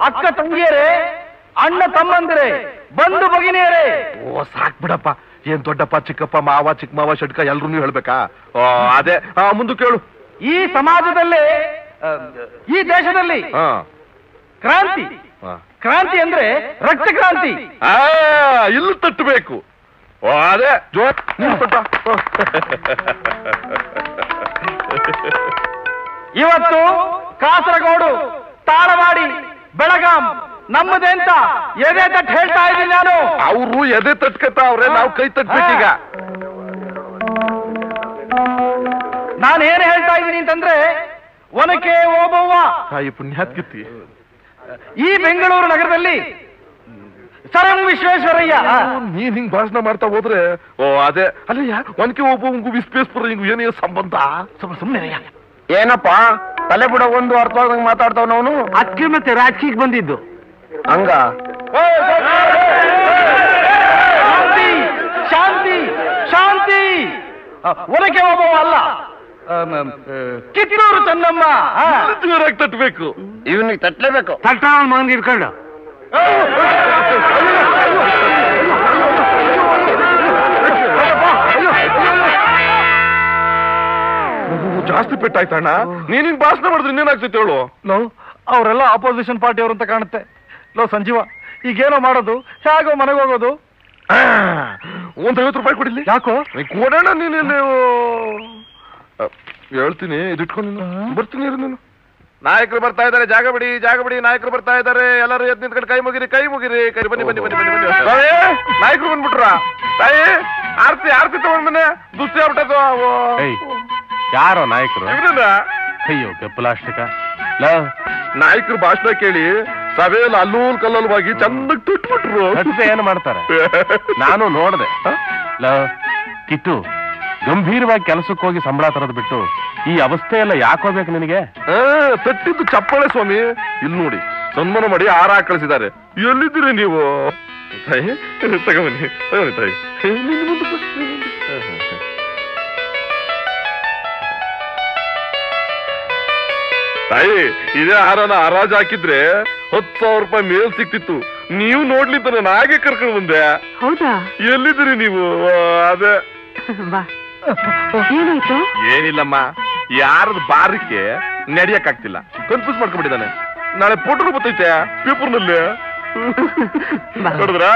ಅಕ್ಕ ತಂಗಿಯರೇ ಅಣ್ಣ ತಮ್ಮಂದಿರೇ ಬಂಧು ಭಗಿನಿಯರೇ. ಓ ಸಾಕ್ ಬಿಡಪ್ಪ. ಏನ್ ದೊಡ್ಡಪ್ಪ ಚಿಕ್ಕಪ್ಪ ಮಾವ ಚಿಕ್ಕ ಮಾವ ಷಟ್ಕ ನೀವು ಹೇಳ್ಬೇಕಾ? ಓ ಅದೇ ಮುಂದೆ ಕೇಳು. ಈ ಸಮಾಜದಲ್ಲಿ ಈ ದೇಶದಲ್ಲಿ ಕ್ರಾಂತಿ. ಕ್ರಾಂತಿ ಅಂದ್ರೆ ರಕ್ತ ಕ್ರಾಂತಿ. ಆ, ಇಲ್ಲಿ ತಟ್ಟಬೇಕು. ಅದೇ ಜೋ. ಇವತ್ತು ಕಾಸರಗೋಡು ಬೆಳಗಾಂ ನಮ್ಮದೇ ಅಂತ ಎದೆ ತಟ್ಟು ಹೇಳ್ತಾ ಇದ್ದೀನಿ ನಾನು. ಅವರು ಎದೆ ತಟ್ಕತಾವ್ರೆ ನಾವು ಕೈ ತಟ್ಬೇಕೀಗ ನಾನು ಏನು ಹೇಳ್ತಾ ಇದ್ದೀನಿ ಅಂತಂದ್ರೆ ಒನಕೆ ಓಬವ್ವ. ತಾಯಿ ಪುಣ್ಯಾತ್ಕಿತ್ತಿ ಈ ಬೆಂಗಳೂರು ನಗರದಲ್ಲಿ ಸರಂ ಎಂ ವಿಶ್ವೇಶ್ವರಯ್ಯ ನೀನ್ ಹಿಂಗ್ ಭಾಷಣ ಮಾಡ್ತಾ ಹೋದ್ರೆ ಓ ಅದೇ ಅಲ್ಲಯ್ಯ ಒನಕೆ ಒಬ್ಬ ವಿಶ್ವೇಶ್ವರ ಹಿಂಗ್ ಏನೇ ಸಂಬಂಧ? ಸುಮ್ಮನೆ ಏನಪ್ಪ? ತಲೆ ಬಿಡ ಒಂದು ಅರ್ಥವಾದಂಗ್ ಮಾತಾಡ್ತಾವ್ ಅವನು ಅಕ್ಕಿ ಮತ್ತೆ ರಾಜಕೀಯಕ್ಕೆ ಬಂದಿದ್ದು ಹಂಗ ಶಾಂತಿ ಶಾಂತಿ ಒನಕೆ ಓಬವ್ವ ಅಲ್ಲ ಕಿತ್ತೂರು ಚೆನ್ನಮ್ಮ ಆ. ಜೋರಾಗಿ ತಟ್ಟಬೇಕು ಇವನಿಗೆ ತಟ್ಲೇಬೇಕು ಮಗನ್ ಇಟ್ಕೊಂಡು ಜಾಸ್ತಿ ಪೆಟ್ಟಾಯ್ತಣ್ಣ ನೀನ್ ಹಿಂಗ್ ಭಾಷಣ ಮಾಡಿದ್ರೆ ಇನ್ನೇನಾಗ್ತೈತೆ ಹೇಳು? ನೋ ಅವರೆಲ್ಲ ಆಪೋಸಿಷನ್ ಪಾರ್ಟಿ ಅಂತ ಕಾಣುತ್ತೆ. ಲೋ ಸಂಜೀವ ಈಗೇನೋ ಮಾಡೋದು ಹೇಗೋ ಮನೆಗೆ ಹೋಗೋದು? ಒಂದ್ ಐವತ್ತು ರೂಪಾಯಿ ಕೊಡಿಲಿ. ಯಾಕೋ? ನೀ ಕೊಡೋಣ ನೀನು ನೀವು ಹೇಳ್ತೀನಿ ಇದಿಟ್ಕೊಂಡು ನೀನು. ಬರ್ತೀನಿ ಇರು ನೀನು. ನಾಯಕರು ಬರ್ತಾ ಇದ್ದಾರೆ ಜಾಗ ಬಿಡಿ ಜಾಗ ಬಿಡಿ ನಾಯಕರು ಬರ್ತಾ ಇದ್ದಾರೆ. ಎಲ್ಲರೂ ಎದ್ದು ನಿಂತ್ಕೊಂಡು ಕೈ ಮುಗಿರಿ ಕೈ ಮುಗಿರಿ. ಕೈ ಬನ್ನಿ ಬನ್ನಿ ಬನ್ನಿ ಬನ್ನಿ ಬನ್ನಿ. ತಾಯಿ, ನಾಯಕರು ಬಂದ್ಬಿಟ್ರ? ತಾಯಿ ಆರ್ತಿ ಆರ್ತಿ ತಗೊಂಡ್ ಬನ್ನಿ. ದುಸ್ತಿ ಆಗ್ಬಿಟ್ಟದು ಏಯ್, ಯಾರೋ ನಾಯಕರು? ಅಯ್ಯೋ ಬೆಪ್ಪಲಾಷ್ಟಕ ಲ. ನಾಯಕರು ಭಾಷಣ ಕೇಳಿ ಸಭೆಯಲ್ಲಿ ಅಲ್ಲೂಲ್ ಕಲ್ಲಲ್ವಾಗಿ ಚೆನ್ನಾಗಿ ತುಟ್ಬಿಟ್ರು. ಏನು ಮಾಡ್ತಾರೆ? ನಾನು ನೋಡಿದೆ. ಲ ಕಿಟ್ಟು ಗಂಭೀರವಾಗಿ ಕೆಲಸಕ್ಕೆ ಹೋಗಿ ಸಂಬಳ ತರದ್ ಬಿಟ್ಟು ಈ ಅವಸ್ಥೆ ಎಲ್ಲ ಯಾಕೋಬೇಕು ನಿನಗೆ? ತಟ್ಟಿದ್ದು ಚಪ್ಪಳೆ ಸ್ವಾಮಿ. ಇಲ್ಲಿ ನೋಡಿ ಸನ್ಮಾನ ಮಾಡಿ ಆರ ಕಳಿಸಿದ್ದಾರೆ. ಎಲ್ಲಿದ್ದೀರಿ ನೀವು? ತಾಯಿ ತಗೊಂಬನ್ನಿ ತಾಯಿ. ತಾಯಿ ಇದೇ ಆಹಾರನ ಹರಾಜ್ ಹಾಕಿದ್ರೆ ಹತ್ತು ಸಾವಿರ ರೂಪಾಯಿ ಮೇಲ್ ಸಿಕ್ತಿತ್ತು. ನೀವು ನೋಡ್ಲಿದ್ದ ನಾನು ಹಾಗೆ ಕರ್ಕೊಂಡು ಬಂದೆ. ಹೌದಾ? ಎಲ್ಲಿದ್ದೀರಿ ನೀವು? ಅದೇ. ಏನಾಯ್ತು? ಏನಿಲ್ಲಮ್ಮ ಯಾರದ ಬಾರಿಕೆ ನಡಿಯಕ್ ಆಗ್ತಿಲ್ಲ ಕನ್ಫ್ಯೂಸ್ ಮಾಡ್ಕೊಂಡ್ಬಿಟ್ಟಿದ್ದಾನೆ. ನಾಳೆ ಫೋಟೋ ಬರ್ತೈತೆ ಪೇಪರ್ನಲ್ಲಿ. ನೋಡಿದ್ರಾ?